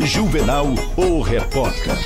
Juvenal, o repórter.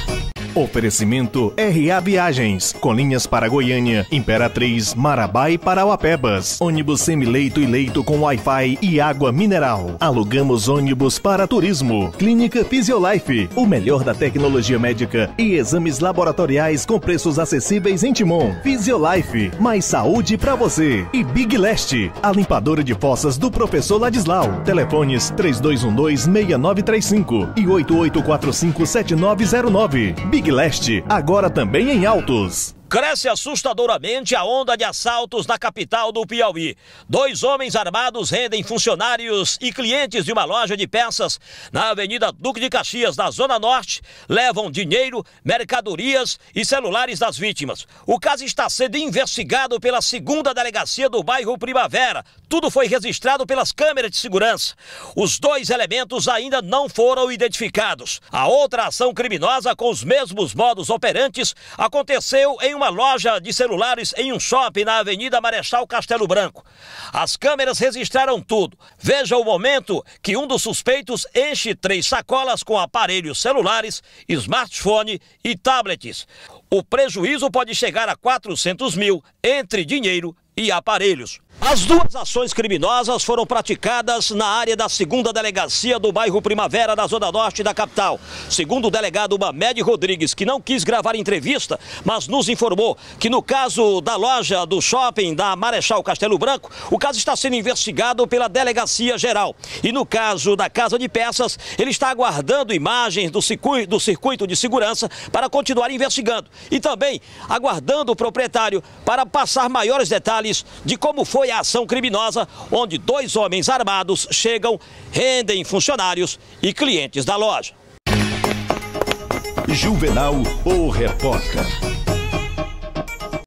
Oferecimento RA Viagens, com linhas para Goiânia, Imperatriz, Marabá e Parauapebas. Ônibus semileito e leito com Wi-Fi e água mineral. Alugamos ônibus para turismo. Clínica Physiolife, o melhor da tecnologia médica e exames laboratoriais com preços acessíveis em Timon. Physiolife, mais saúde para você. E Big Leste, a limpadora de fossas do professor Ladislau. Telefones 3212-6935 e 8845-7909. Big Leste, agora também em Autos. Cresce assustadoramente a onda de assaltos na capital do Piauí. Dois homens armados rendem funcionários e clientes de uma loja de peças na Avenida Duque de Caxias, na Zona Norte, levam dinheiro, mercadorias e celulares das vítimas. O caso está sendo investigado pela segunda delegacia do bairro Primavera. Tudo foi registrado pelas câmeras de segurança. Os dois elementos ainda não foram identificados. A outra ação criminosa com os mesmos modos operantes aconteceu em uma uma loja de celulares em um shopping na Avenida Marechal Castelo Branco. As câmeras registraram tudo. Veja o momento que um dos suspeitos enche três sacolas com aparelhos celulares, smartphone e tablets. O prejuízo pode chegar a 400 mil entre dinheiro e aparelhos. As duas ações criminosas foram praticadas na área da segunda delegacia do bairro Primavera, da zona norte da capital. Segundo o delegado Mamed Rodrigues, que não quis gravar entrevista, mas nos informou que no caso da loja do shopping da Marechal Castelo Branco, o caso está sendo investigado pela delegacia geral. E no caso da Casa de Peças, ele está aguardando imagens do circuito, do circuito de segurança para continuar investigando. E também aguardando o proprietário para passar maiores detalhes de como foi a ação criminosa, onde dois homens armados chegam, rendem funcionários e clientes da loja. Juvenal, o repórter.